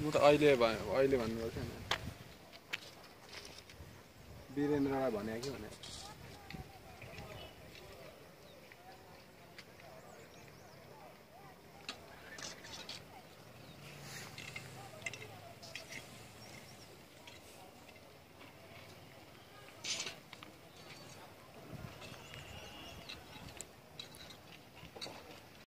म त अहिले अहिले भन्नुभएको नि वीरेन्द्रलाई भने कि भने